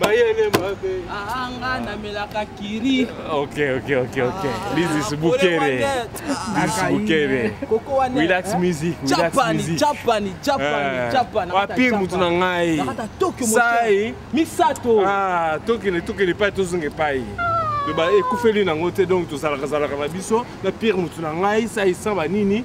mayele mabe aanga ah, ah, namelaka kiri ok ok ok ok ah, this is bukere this is bukere relax eh? music relax music japani japani eh, japani wapi mutu na ngai sai misato ah tokende tokende epai tozonga epai ekufeli nango te donc tozalaka zalaka na biso na pire mutu na ngai sai samba nini